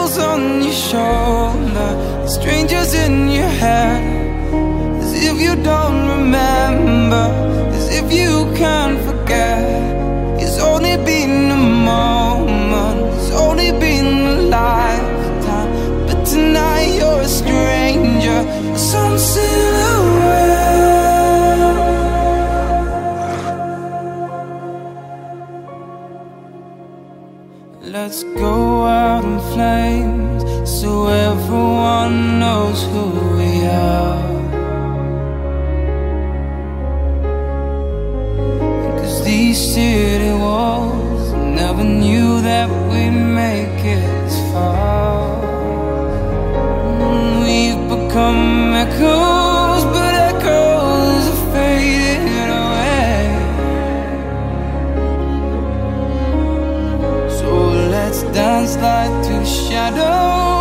angels on your shoulder, strangers in your head. As if you don't remember, as if you can't forget. It's only been a moment, it's only been a lifetime. But tonight you're a stranger, some Let's go out in flames so everyone knows who we are. Cause these city walls never knew that we'd make it bones like two shadows.